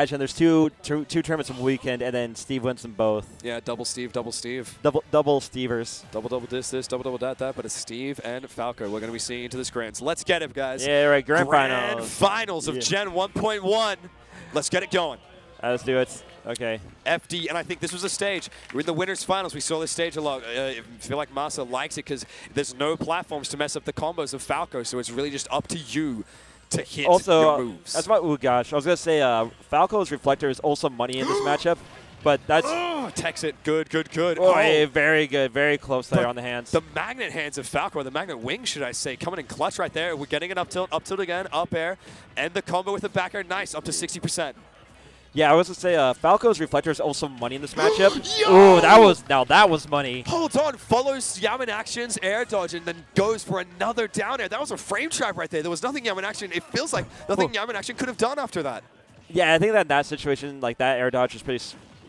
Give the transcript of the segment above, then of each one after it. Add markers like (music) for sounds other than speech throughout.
match, and there's two, two two tournaments a weekend, and then Steve wins them both. Yeah, double Steve, double Steve. Double double Stevers. Double, double this, this, double, double that, that. But it's Steve and Falco. We're going to be seeing into this grand. Let's get it, guys. Yeah, right. Grand, Grand finals. finals of Yeah. Gen 1.1. Let's get it going. Uh, let's do it. Okay. FD, and I think this was a stage. We're in the winners finals. We saw this stage a lot. Uh, I feel like Masa likes it because there's no platforms to mess up the combos of Falco, so it's really just up to you to hit Also, your uh, moves. that's my. Oh gosh, I was gonna say uh, Falco's reflector is also money in this (gasps) matchup, but that's. (gasps) oh, it. Good, good, good. Oh, yeah, very good, very close there The- on the hands. The magnet hands of Falco, the magnet wing, should I say, coming in clutch right there. We're getting an up tilt, up tilt again, up air, and the combo with the back air, nice, up to 60%. Yeah, I was gonna say uh, Falco's reflector is also money in this (gasps) matchup. Ooh, that was now that was money. Holds on, follows Yamanaction's air dodge, and then goes for another down air. That was a frame trap right there. There was nothing Yamanaction, it feels like nothing Yamanaction could have done after that. Yeah, I think that in that situation, like that air dodge was pretty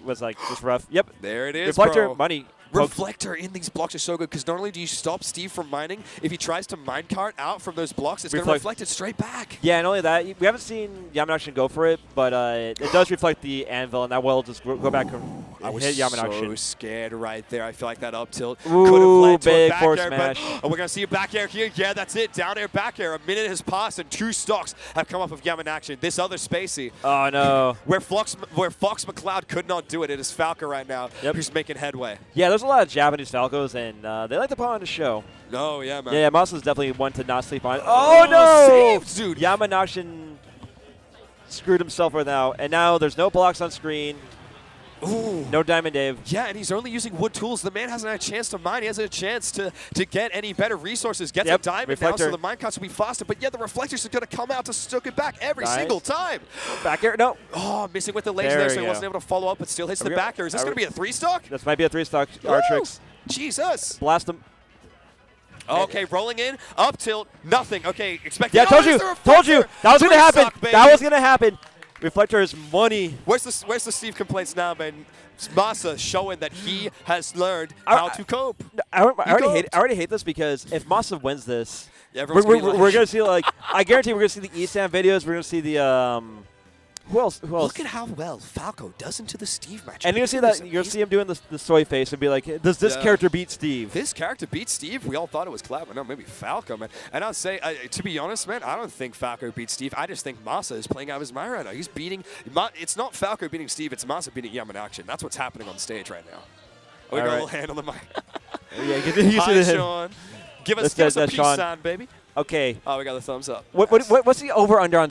was like just rough. Yep. There it is, reflector bro. money. Reflector in these blocks is so good because not only do you stop Steve from mining, if he tries to minecart out from those blocks, it's going to Reflect- it straight back. Yeah, and only that, we haven't seen Yamanaction go for it, but uh, it, it does reflect the anvil, and that will just go back and I was hit so Yamanaction. scared right there. I feel like that up tilt could have led to a back air, but (gasps) oh, we're gonna see a back air here. Yeah, that's it. Down air, back air. A minute has passed, and two stocks have come up of Yamanaction. This other Spacey, Oh no. where Fox, where Fox McCloud could not do it, it is Falco right now Yep. who's making headway. Yeah, there's a lot of Japanese Falcos, and uh, they like to put on the show. No, yeah, man. Yeah, Masa's definitely one to not sleep on. Oh, no! saved, dude. Yamanaction screwed himself right now, and now there's no blocks on screen, Ooh. no Diamond Dave. Yeah, and he's only using wood tools. The man hasn't had a chance to mine. He hasn't had a chance to, to get any better resources. Gets Yep, a diamond reflector. now, so the minecarts will be faster. But yeah, the reflectors are going to come out to stoke it back every Nice. single time. Back air, no. Oh, missing with the laser There there, so he go. wasn't able to follow up, but still hits Are the back air. Is this going to be a three stock? This might be a three stock Artrix. Jesus. Blast him. Okay, rolling in, up tilt, nothing. Okay, expect. Yeah, oh, told you. Told you. That was going to happen. baby. That was going to happen. Reflector is money. Where's the Where's the Steve complaints now, man? Masa showing that he has learned I- how I- to cope. I, already- I already go. hate. I already hate this because if Masa wins this, Yeah, we're, we're, we're gonna see like I guarantee we're gonna see the ESAM videos. We're gonna see the um, who else? Who else? Look at how well Falco does into the Steve match. and you're gonna see that. You're gonna see him doing the, the soy face and be like, "Does this Yeah. character beat Steve?" This character beat Steve. We all thought it was Cloud, but no, maybe Falco, man. And I'll say, uh, to be honest, man, I don't think Falco beats Steve. I just think Masa is playing out of his mind right now. He's beating. Ma- It's not Falco beating Steve. It's Masa beating Yamanaction. That's what's happening on stage right now. Oh, we All got a right. little hand on the mic. (laughs) yeah, get used Hi, to it. Sean. Give us, That's- give us a peace Sean. sign, baby. Okay. Oh, we got the thumbs up. What, what, what, what's the over under on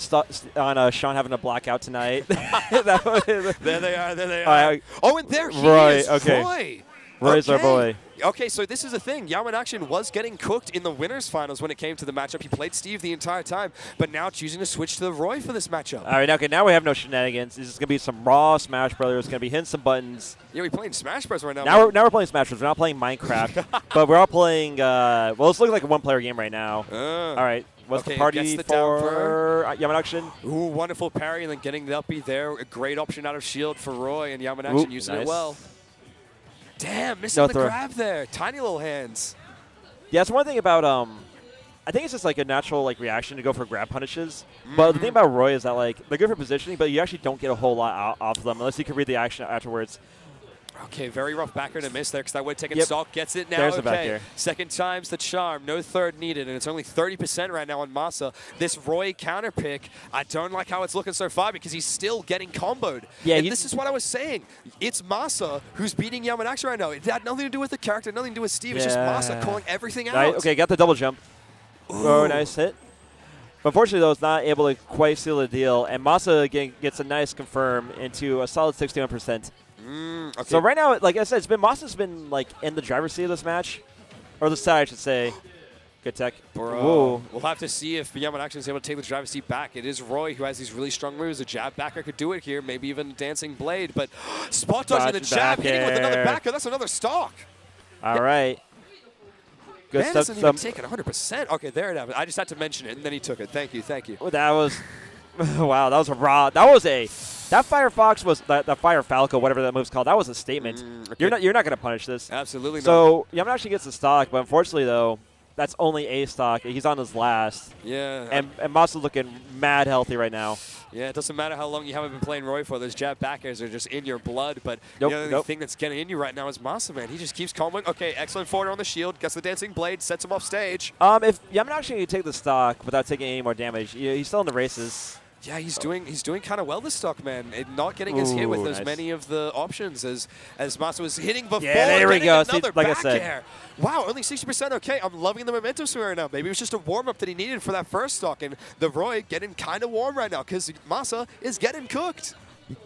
on uh, Sean having a blackout tonight? (laughs) (laughs) There they are. There they are. right. Oh, and there he Right, is. okay. Roy's our Okay. boy. Okay, so this is the thing. Yamanaction was getting cooked in the winners finals when it came to the matchup. He played Steve the entire time, but now choosing to switch to the Roy for this matchup. All right, now, okay, now we have no shenanigans. This is gonna be some raw Smash Brothers. Gonna be hitting some buttons. yeah, we're playing Smash Bros right now. Now we're, now we're playing Smash Bros. We're not playing Minecraft, (laughs) but we're all playing. Uh, well, it's looking like a one-player game right now. Uh, All right, what's Okay, the party the for uh, Yamanaction? Ooh, wonderful parry and then getting the uppy there. A great option out of shield for Roy and Yamanaction Ooh, using nice. it well. Damn, missing No the throw. grab there. Tiny little hands. Yeah, it's one thing about um, I think it's just like a natural like reaction to go for grab punishes. But the thing about Roy is that like they're good for positioning, but you actually don't get a whole lot out, off of them unless you can read the action afterwards. Okay, very rough back air to miss there because that would take taken Yep. Gets it now. There's the okay. back air. Second time's the charm. No third needed, and it's only 30% right now on Masa. This Roy counter pick, I don't like how it's looking so far because he's still getting comboed. Yeah, and this is what I was saying. It's Masa who's beating Yamanashi right now. It had nothing to do with the character, nothing to do with Steve. It's just Masa calling everything out. Okay, got the double jump. Oh, nice hit. Unfortunately, though, it's not able to quite seal the deal, and Masa again gets a nice confirm into a solid 61%. Mm, okay. So right now, like I said, it's been Masa's been like in the driver's seat of this match, or the side, I should say. Good tech. Bro, Whoa. we'll have to see if Yamanashi is able to take the driver's seat back. It is Roy who has these really strong moves. A jab back air could do it here, maybe even dancing blade. But (gasps) spot dodging the jab, back hitting with another back air. That's another stock. All right. Good Man stuff. doesn't Some- even take it 100%. Okay, there it is. I just had to mention it, and then he took it. Thank you, thank you. Oh, that was (laughs) wow. That was a raw. That was a that Firefox was that, that Fire Falco, whatever that move's called. That was a statement. Mm, okay. You're not you're not going to punish this. Absolutely not. So Yamanashi gets the stock, but unfortunately though, that's only A stock. He's on his last. Yeah. And, and Masa's looking mad healthy right now. Yeah, it doesn't matter how long you haven't been playing Roy for. Those jab back airs are just in your blood. But Nope, the only nope. thing that's getting in you right now is Masa, man. He just keeps comboing. Okay, excellent forward on the shield. Gets the dancing blade. Sets him off stage. Um, if Yamanashi can take the stock without taking any more damage, he's still in the races. Yeah, he's doing he's doing kind of well this stock, man. And not getting his hit with Ooh, as many of the options as as Masa was hitting before. Yeah, there we go. See, Another like I back said. air. Wow, only 60% okay. I'm loving the momentum swing right now. Maybe it was just a warm-up that he needed for that first stock. And the Roy getting kind of warm right now because Masa is getting cooked.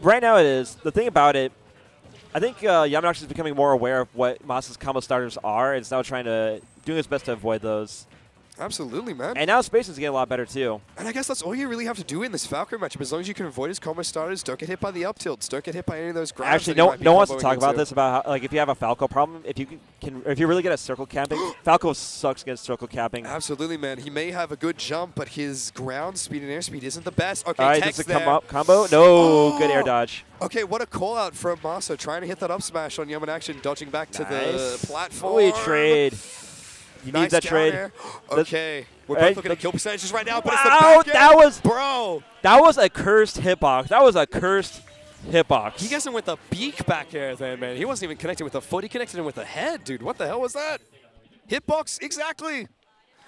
Right now it is. The thing about it, I think uh, is becoming more aware of what Masa's combo starters are and is now trying to doing his best to avoid those. Absolutely, man. And now space is getting a lot better too. And I guess that's all you really have to do in this Falcon matchup. As long as you can avoid his combo starters, don't get hit by the up tilts, don't get hit by any of those grabs. Actually, no, no one wants to talk about this about how, like if you have a Falco problem, if you can, if you're really get at circle camping, (gasps) Falco sucks against circle camping. Absolutely, man. He may have a good jump, but his ground speed and air speed isn't the best. Okay, All right, does it come up combo? No, oh! good air Oh. dodge. Okay, what a call out from Masa trying to hit that up smash on Yamanaction, dodging back to the platform. We trade. He Nice needs that trade. air. Okay, we're both looking at kill percentages right now, but it's the Wow, back that was Bro, that was a cursed hitbox. That was a cursed hitbox. he gets him with the beak back air there, man. He wasn't even connected with the foot. He connected him with the head, dude. What the hell was that? Hitbox, exactly.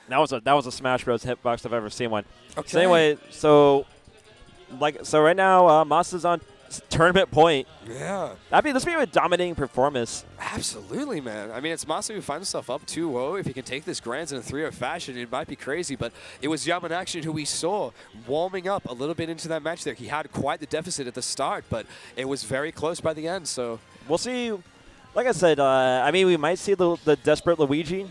That was a that was a Smash Bros. hitbox I've ever seen one. Okay. So anyway, so like so right now, uh, Masa's on tournament point. Yeah. That'd be, this would be a dominating performance. Absolutely, man. I mean, it's Masa who finds himself up 2-0. If he can take this grands in a 3-0 fashion, it might be crazy. But it was Yamanaction who we saw warming up a little bit into that match there. He had quite the deficit at the start, but it was very close by the end. So We'll see. Like I said, uh, I mean, we might see the, the desperate Luigi.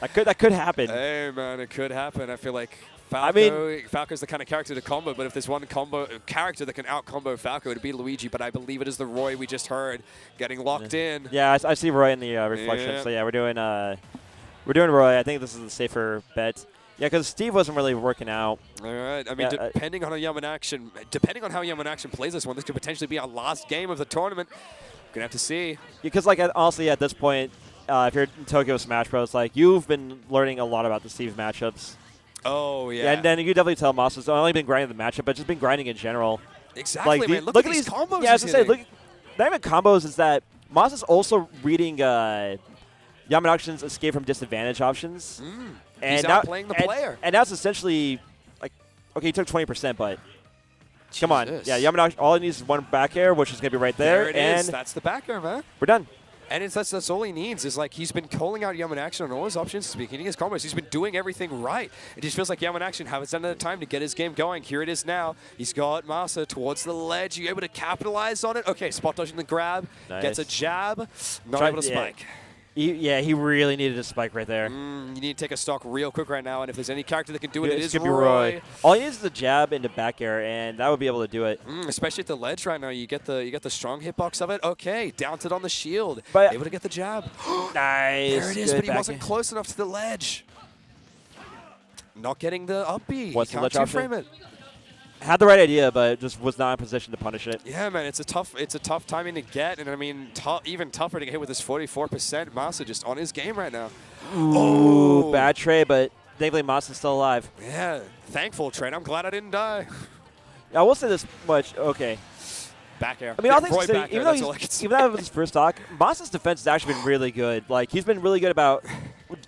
That could that could happen. Hey, man, it could happen. I feel like I Falco, mean- Falco's the kind of character to combo, but if there's one combo character that can out combo Falco, it'd be Luigi. But I believe it is the Roy we just heard getting locked in. Yeah, I see Roy in the uh, reflection. Yeah. So yeah, we're doing uh, we're doing Roy. I think this is the safer bet. Yeah, because Steve wasn't really working out. All right. I mean, Yeah, uh, depending on how Yamanaction, depending on how Yamanaction plays this one, this could potentially be our last game of the tournament. Gonna have to see. Because like honestly, at this point, uh, if you're in Tokyo Smash Bros, like you've been learning a lot about the Steve matchups. Oh yeah. And then you definitely tell Moss has only been grinding the matchup, but just been grinding in general. exactly, like man. the- Look, at these combos. Yeah, as I was he's gonna say, look, not even combos. Is that Moss is also reading uh, Yamanaction's escape from disadvantage options. Mm. And He's now, outplaying the and, player. And that's essentially like, okay, he took 20%, but come on. Yeah, Yamanaction, all he needs is one back air, which is going to be right there. There it and is. That's the back air, man. we're done. And it's, that's, that's all he needs is like he's been calling out Yamanaction on all his options, speaking his combos. He's been doing everything right. It just feels like Yamanaction done enough time to get his game going. Here it is now. He's got Masa towards the ledge. You able to capitalize on it? Okay, spot dodging the grab. Gets a jab. Not Try- able to yeah. He, yeah, he really needed a spike right there. Mm, you need to take a stock real quick right now, and if there's any character that can do it, it is Roy. All he needs is a jab into back air, and that would be able to do it. Mm, especially at the ledge right now, you get the you get the strong hitbox of it. Okay, downed it on the shield, But- able to get the jab. (gasps) Nice. There it is, Good but he wasn't air. close enough to the ledge. Not getting the up B. What's he the can't ledge option? two-frame it. Had the right idea, but just was not in position to punish it. Yeah, man, it's a tough it's a tough timing to get, and I mean, even tougher to get hit with this 44%. Masa just on his game right now. Ooh, Oh. bad trade, but thankfully Moss is still alive. Yeah, thankful trade. I'm glad I didn't die. I will say this much. Okay. Back air. I mean, all Yeah, things Roy considered, even though that's all I can he's, even though it was his first stock, Moss's defense has actually been really good. Like he's been really good about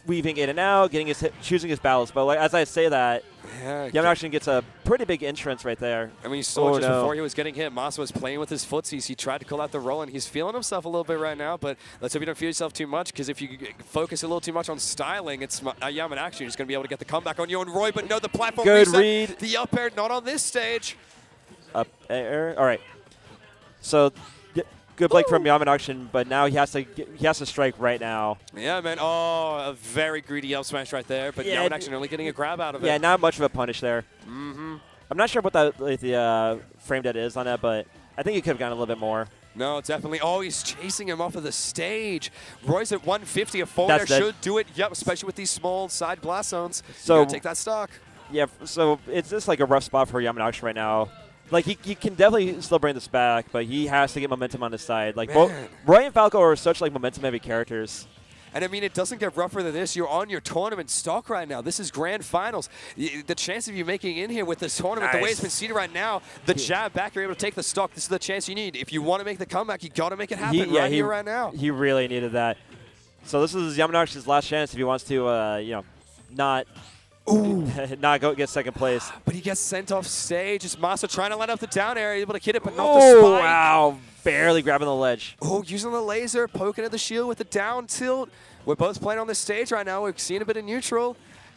weaving in and out, getting his hit, choosing his battles. But like as I say that, Yeah, gets a pretty big entrance right there. I mean, you saw Oh, just no. before he was getting hit, Masa was playing with his footsies. He tried to call out the roll, and he's feeling himself a little bit right now. But let's hope you don't feel yourself too much, because if you focus a little too much on styling, it's uh, Yaman actually just going to be able to get the comeback on you and Roy. But no, the platform Good reset. read. The up air, not on this stage. Up air. All right. So y- good break from Ooh. Yamanaction, but now he has to get, he has to strike right now. Yeah, man. Oh, a very greedy up smash right there. But Yeah, Yaman it- actually only getting a grab out of it. Yeah, not much of a punish there. Mm-hmm. I'm not sure what that like, the uh, frame data is on that, but I think he could have gotten a little bit more. No, definitely. Oh, he's chasing him off of the stage. Roy's at 150. A forward That's air should do it. Yep, especially with these small side blast zones. So- you gotta take that stock. Yeah, so it's just like a rough spot for Yamanashi right now. Like he, he can definitely still bring this back, but he has to get momentum on his side. Like both Roy and Falco are such like momentum heavy characters. And I mean, it doesn't get rougher than this. You're on your tournament stock right now. This is grand finals. The chance of you making in here with this tournament, the way it's been seated right now, the jab back, you're able to take the stock. This is the chance you need. If you want to make the comeback, you got to make it happen He- yeah, right he- here, right now. He really needed that. So this is Yamanaction's last chance if he wants to, uh, you know, not (laughs) not go get second place. (gasps) But he gets sent off stage. It's Masa trying to let up the down air, able to hit it, but not the Oh spike. wow! Barely grabbing the ledge. Oh, using the laser, poking at the shield with the down tilt. We're both playing on this stage right now. We're seeing a bit of neutral.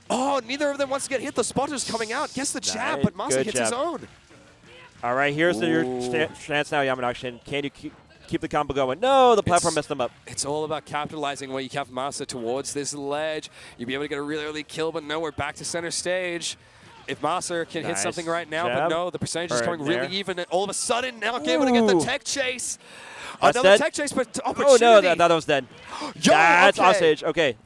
Oh, neither of them wants to get hit. The spotter's coming out. Gets the jab, Nice. but Masa Good hits his own. All right, here's the, your chance now, Yamanaction. Can you keep, keep the combo going? No, the platform It's- messed them up. It's all about capitalizing where you cap Masa towards this ledge. You'll be able to get a really early kill, but no, we're back to center stage. If Masa can hit something right now, but no, the percentage is Or coming there. really even. And all of a sudden, now able to get the tech chase. That's Another dead. tech chase, but Oh no, that, that was dead. Yo, That's okay. offstage. Okay,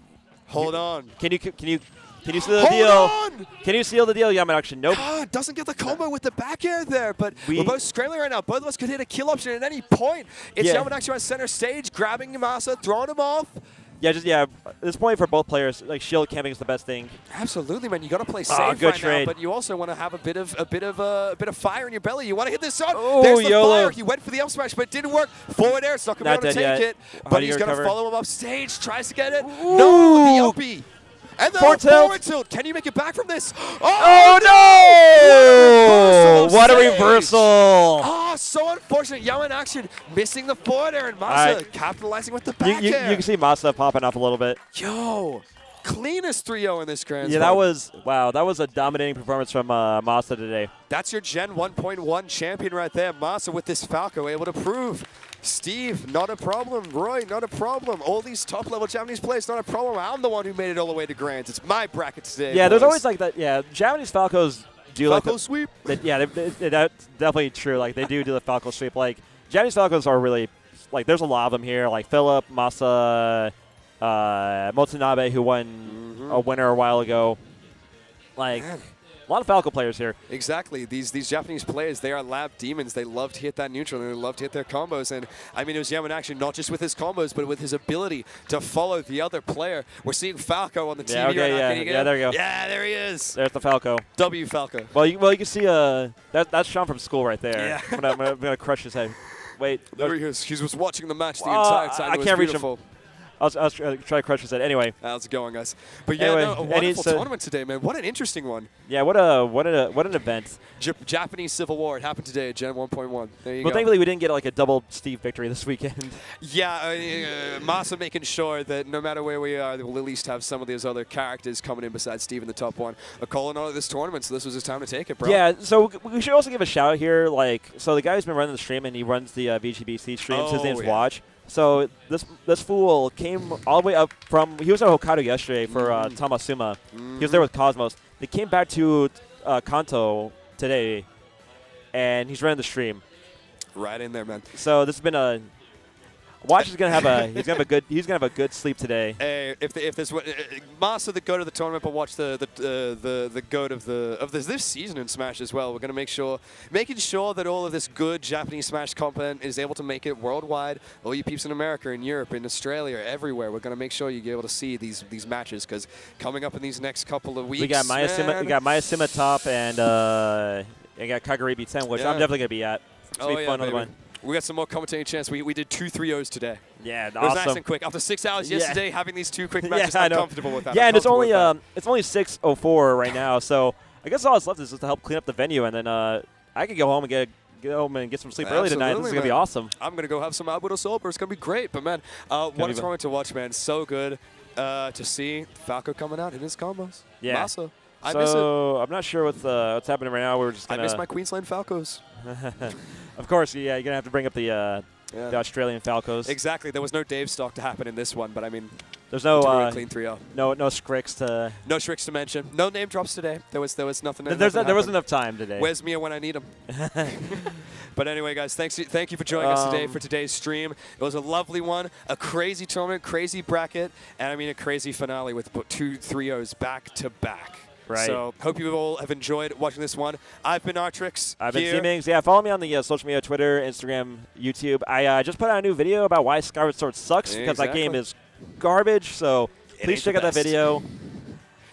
Hold on. can you can you can you seal the Hold deal? on! Can you seal the deal, Yamanaction? Nope. Ah, doesn't get the combo with the back air there, but We- are both scrambling right now. Both of us could hit a kill option at any point. It's Yeah. Yamanaction on center stage, grabbing Yamasa, throwing him off. Yeah, just yeah. At this point for both players, like shield camping is the best thing. Absolutely, man. You got to play safe Ah, good right trade. now, but you also want to have a bit of a bit of uh, a bit of fire in your belly. You want to hit this on. Oh, There's the YOLO. fire. He went for the up smash, but it didn't work. Forward air, it's not gonna Not be able to take yet. it. But he's gonna recover? follow him up stage. Tries to get it. Ooh. No, the. And the Forward forward, tilt. Can you make it back from this? (gasps) Oh no! no! What a reversal! Oh, so unfortunate. Yamanaction missing the forward air and Masa Alright. capitalizing with the You, back you, you air. can see Masa popping up a little bit. Yo, cleanest 3-0 in this grand Yeah, that was wow. That was a dominating performance from uh, Masa today. That's your Gen 1.1 champion right there. Masa with this Falco able to prove. Steve, not a problem. Roy, not a problem. All these top level Japanese players, not a problem. I'm the one who made it all the way to Grands. It's my bracket today. Yeah, there's always like that. Yeah, Japanese Falcos do like Falco the, sweep. yeah, they, they, that's definitely true. Like they do do the Falco sweep. Like Japanese Falcos are really like there's a lot of them here. Like Philip Masa, uh, Motonabe, who won a winner a while ago. Like Man. A lot of Falco players here. Exactly. These these Japanese players, they are lab demons. They love to hit that neutral and they love to hit their combos. And I mean, it was Yamanaction not just with his combos, but with his ability to follow the other player. We're seeing Falco on the TV Yeah, okay, right now. yeah, Can yeah, there you go. Yeah, there he is. There's the Falco. W Falco. Well, you, well, you can see uh, that that's Sean from school right there. Yeah. I'm, gonna, I'm gonna- crush his head. Wait, There he is. He was watching the match the Uh, entire time. I It was can't reach him. I was, I was trying to crush his head. Anyway, How's it going, guys? But yeah, Anyway, no, a wonderful tournament today, man. What an interesting one. yeah, what a what a what an event. J- Japanese Civil War. It happened today at Gen 1.1. There you Well, go. thankfully we didn't get like a double Steve victory this weekend. (laughs) Yeah, uh, uh, Masa making sure that no matter where we are, we'll at least have some of these other characters coming in besides Steve in the top one. A calling on this tournament, so this was his time to take it, bro. Yeah, so we should also give a shout out here. Like, so the guy who's been running the stream and he runs the uh, VGBC streams. his Oh, name's yeah. Watch. So this this fool came all the way up from. He was at Hokkaido yesterday for uh, Mm. Tamasuma. He was there with Cosmos. They came back to uh, Kanto today, and he's running the stream. Right in there, man. So this has been a. Watch is gonna have a he's gonna have a good he's gonna have a good sleep today. (laughs) Hey, if the, if there's what uh, Masa the goat of the tournament, but watch the the uh, the the goat of the of this this season in Smash as well. We're gonna make sure making sure that all of this good Japanese Smash content is able to make it worldwide. All you peeps in America, in Europe, in Australia, everywhere. We're gonna make sure you get able to see these these matches because coming up in these next couple of weeks, We got Maesuma, we got Maesuma top and uh, we got Kagaribi 10, which Yeah. I'm definitely gonna be at. It's gonna Oh be yeah, fun baby. other one. We got some more commentating chance. We, we did two 3-0s today. Yeah, It was nice and quick. After six hours Yeah. yesterday, having these two quick (laughs) Yeah, matches, I I'm comfortable with that. Yeah, I'm and it's only um, it's only 6:04 right now, so I guess all that's left is just to help clean up the venue, and then uh, I could go home and get get home and get some sleep early tonight. This is gonna be awesome. I'm gonna go have some Alberto Sober. It's gonna be great. But man, uh, what a tournament to watch, man. So good uh, to see Falco coming out in his combos. Yeah. Masa. I so miss it. I'm not sure what's uh, what's happening right now. We're just I miss my Queensland Falcos. (laughs) of course, yeah. You're gonna have to bring up the uh, Yeah. the Australian Falcos. Exactly. There was no Dave stock to happen in this one, but I mean, There's no uh, clean 3-0. no no Scrix to. No tricks to mention. No name drops today. There was there was nothing. There's nothing there wasn't enough time today. Where's Mia when I need him? (laughs) (laughs) but anyway, guys, thanks. Thank you for joining us today Um, for today's stream. It was a lovely one, a crazy tournament, crazy bracket, and I mean a crazy finale with two 3-0s back to back. Right. So hope you all have enjoyed watching this one. I've been Artrix. I've been here. Seamings. Yeah, follow me on the uh, social media, Twitter, Instagram, YouTube. I uh, just put out a new video about why Skyward Sword sucks because that game is garbage. So please check out that video.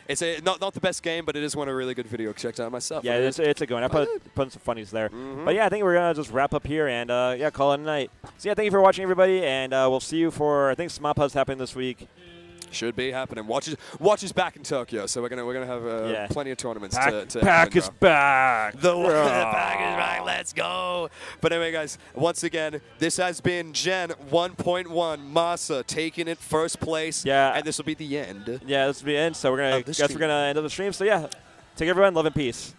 It's a not not the best game, but it is one a really good video. Checked out myself. Yeah, it's, it's a good one. I put, put some funnies there. But yeah, I think we're going to just wrap up here and uh, yeah, call it a night. So yeah, thank you for watching, everybody. And uh, we'll see you for, I think Smappa's happening this week. Should be happening. Watch is watch is back in Tokyo, so we're gonna we're gonna have uh, Yeah. plenty of tournaments Pack, to, to pack is back. The, (laughs) the pack is back. Let's go. But anyway, guys, once again, this has been Gen 1.1 Masa taking it first place. Yeah. And this will be the end. Yeah, this will be the end. So we're gonna guess we're gonna end up the stream. So yeah, take everyone. Love and peace.